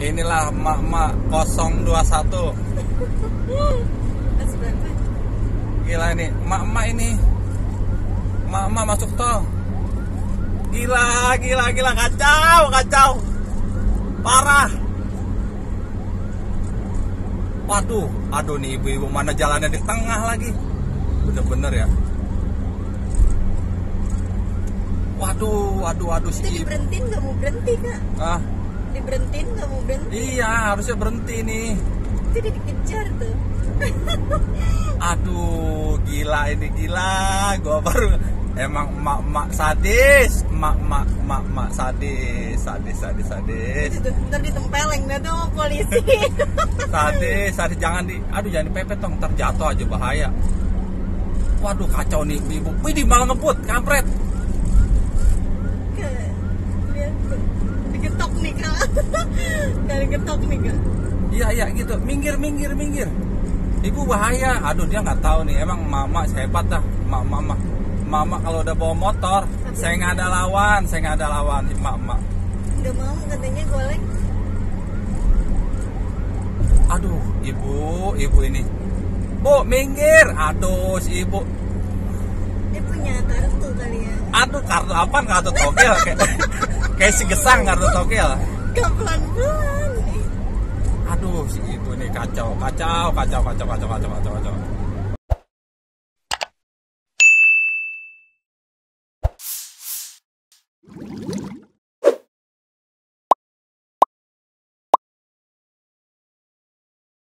inilah mak-mak 021 Mas berapa? gila ini mak-mak ini. Mak-mak masuk tol. Gila gila gila. Kacau kacau. Parah. Waduh aduh nih ibu-ibu mana jalannya di tengah lagi? Bener-bener ya. Waduh waduh waduh Itu si ibu. diberhentiin nggak mau berhenti kak? ah Diberhentiin nggak mau berhenti? iya harusnya berhenti nih Itu dia dikejar tuh. Aduh, gila ini gila. Gua baru emang emak-emak sadis, emak-emak emak-emak sadis, sadis, sadis, sadis. Ntar ditempeleng dah tuh polisi. Sadis, sadis jangan di aduh jangan dipepet dong, ntar jatuh aja bahaya. Waduh kacau nih ibu. Wih di malah ngebut, kampret. Kak, lihat tuh. Digetok nih kak. Kak digetok nih. Iya iya gitu, minggir minggir minggir. Ibu bahaya. Aduh dia nggak tahu nih, emang mama hebat dah, mama mama. Mama kalau udah bawa motor, saya nggak ada lawan, saya nggak ada lawan, mama. Nggak mau katanya golek. Aduh, ibu, ibu ini. Bu, minggir. Aduh, si ibu. Dia punya kartu kali ya. Aduh, kartu apa? Kartu togel. Kayak, kayak si gesang kartu togel. Gak pelan-pelan. Ini kacau, kacau, kacau, kacau, kacau, kacau, kacau, kacau.